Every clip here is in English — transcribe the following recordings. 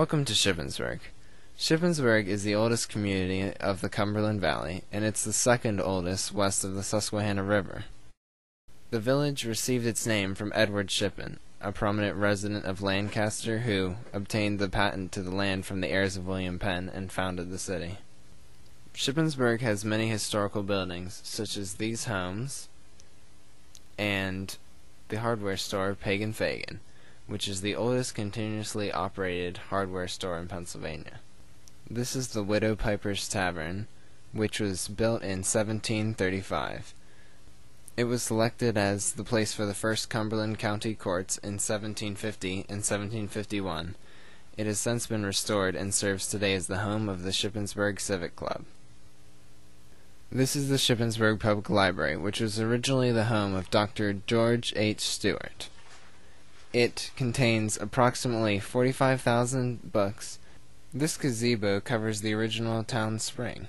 Welcome to Shippensburg. Shippensburg is the oldest community of the Cumberland Valley, and it's the second oldest west of the Susquehanna River. The village received its name from Edward Shippen, a prominent resident of Lancaster who obtained the patent to the land from the heirs of William Penn and founded the city. Shippensburg has many historical buildings, such as these homes and the hardware store Pagan Fegan which is the oldest continuously operated hardware store in Pennsylvania. This is the Widow Piper's Tavern, which was built in 1735. It was selected as the place for the first Cumberland County Courts in 1750 and 1751. It has since been restored and serves today as the home of the Shippensburg Civic Club. This is the Shippensburg Public Library, which was originally the home of Dr. George H. Stewart. It contains approximately 45,000 books. This gazebo covers the original town spring.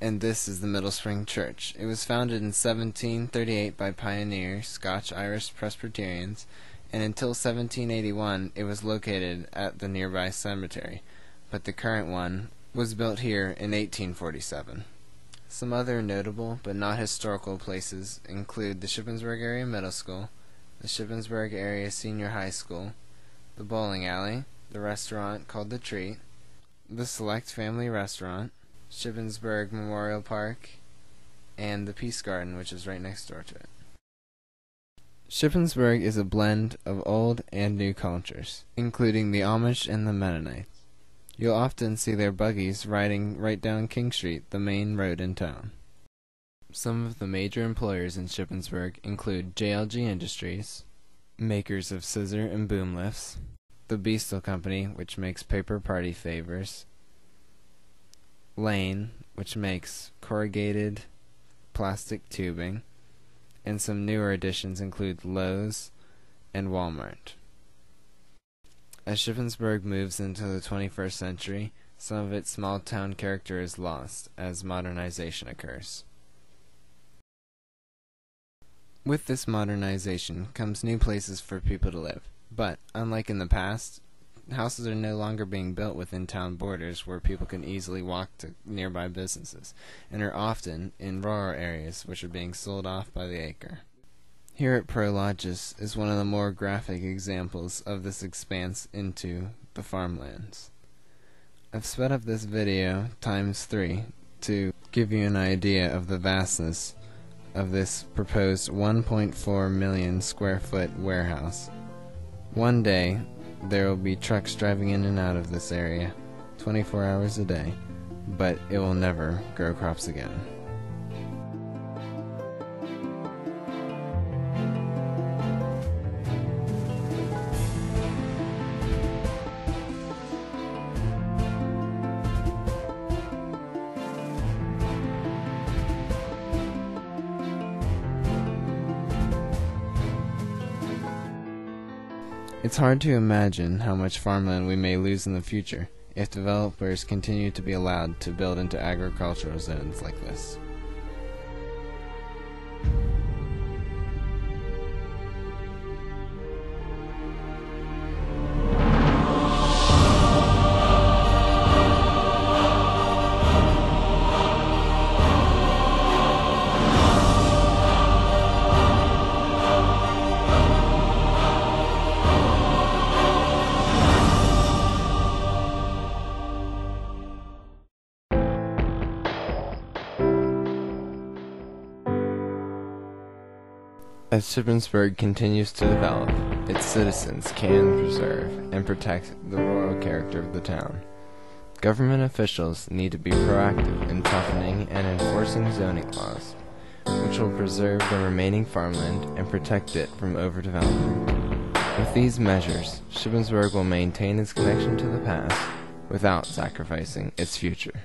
And this is the Middle Spring Church. It was founded in 1738 by pioneer Scotch-Irish Presbyterians, and until 1781 it was located at the nearby cemetery, but the current one was built here in 1847. Some other notable but not historical places include the Shippensburg Area Middle School, the Shippensburg Area Senior High School, the bowling alley, the restaurant called The Treat, the Select Family Restaurant, Shippensburg Memorial Park, and the Peace Garden, which is right next door to it. Shippensburg is a blend of old and new cultures, including the Amish and the Mennonites. You'll often see their buggies riding right down King Street, the main road in town. Some of the major employers in Shippensburg include JLG Industries, makers of scissor and boom lifts, the Beistle Company, which makes paper party favors, Lane, which makes corrugated plastic tubing, and some newer additions include Lowe's and Walmart. As Shippensburg moves into the 21st century, some of its small town character is lost as modernization occurs. With this modernization comes new places for people to live. But, unlike in the past, houses are no longer being built within town borders where people can easily walk to nearby businesses, and are often in rural areas which are being sold off by the acre. Here at Prologis is one of the more graphic examples of this expanse into the farmlands. I've sped up this video times three to give you an idea of the vastness of this proposed 1.4 million square foot warehouse. One day, there will be trucks driving in and out of this area 24 hours a day, but it will never grow crops again. It's hard to imagine how much farmland we may lose in the future if developers continue to be allowed to build into agricultural zones like this. As Shippensburg continues to develop, its citizens can preserve and protect the rural character of the town. Government officials need to be proactive in toughening and enforcing zoning laws, which will preserve the remaining farmland and protect it from overdevelopment. With these measures, Shippensburg will maintain its connection to the past without sacrificing its future.